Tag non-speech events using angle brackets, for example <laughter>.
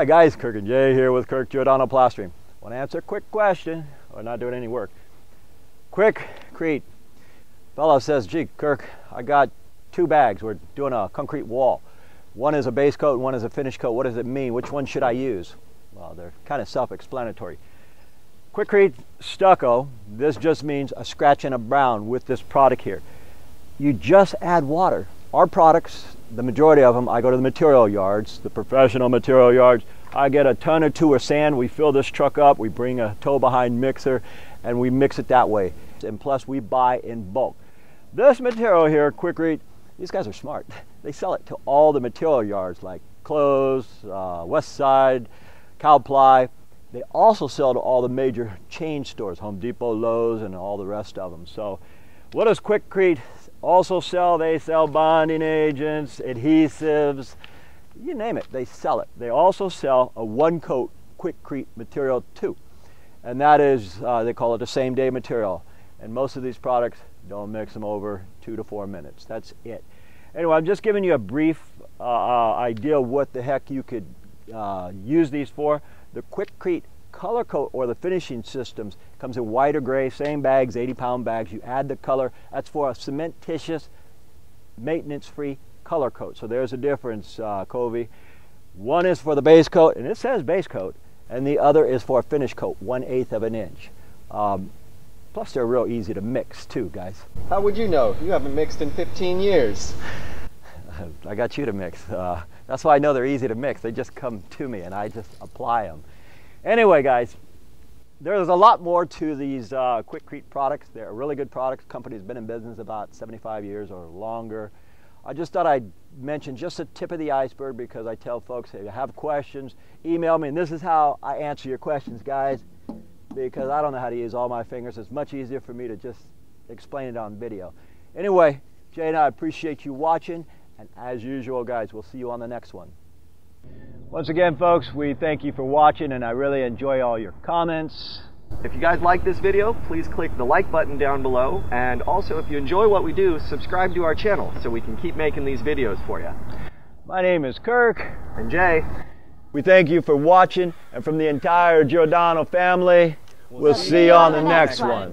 Hi guys, Kirk and Jay here with Kirk Giordano Plastering. Want to answer a quick question, or not doing any work. Quick Crete. Fellow says, gee, Kirk, I got two bags. We're doing a concrete wall. One is a base coat, one is a finish coat. What does it mean? Which one should I use? Well, they're kind of self-explanatory. Quikrete stucco, this just means a scratch and a brown with this product here. You just add water. Our products, the majority of them, I go to the material yards, the professional material yards. I get a ton or two of sand. We fill this truck up. We bring a tow behind mixer and we mix it that way. And plus we buy in bulk. This material here, Quikrete, these guys are smart. <laughs> They sell it to all the material yards like Close, uh, West Side, Calply. They also sell to all the major chain stores, Home Depot, Lowe's, and all the rest of them. So what does Quikrete also sell? They sell bonding agents, adhesives, you name it, they sell it. They also sell a one coat Quikrete material too. And that is, uh, they call it a same day material. And most of these products don't mix them over two to four minutes. That's it. Anyway, I'm just giving you a brief uh, uh, idea of what the heck you could uh, use these for. The Quikrete color coat or the finishing systems comes in white or gray, same bags, 80 pound bags. You add the color. That's for a cementitious, maintenance-free color coat. So there's a difference, uh, Covey. One is for the base coat, and it says base coat, and the other is for a finish coat, one eighth of an inch. Um, plus, they're real easy to mix too, guys. How would you know? You haven't mixed in 15 years. <laughs> I got you to mix. Uh, that's why I know they're easy to mix. They just come to me and I just apply them. Anyway, guys, there's a lot more to these uh, Quikrete products. They're a really good products. Company's been in business about 75 years or longer. I just thought I'd mention just the tip of the iceberg because I tell folks, if you have questions, email me. And this is how I answer your questions, guys, because I don't know how to use all my fingers. It's much easier for me to just explain it on video. Anyway, Jay and I appreciate you watching. And as usual, guys, we'll see you on the next one. Once again, folks, we thank you for watching, and I really enjoy all your comments. If you guys like this video, please click the like button down below. And also, if you enjoy what we do, subscribe to our channel so we can keep making these videos for you. My name is Kirk. And Jay. We thank you for watching, and from the entire Giordano family, we'll, we'll see you on the next one. one.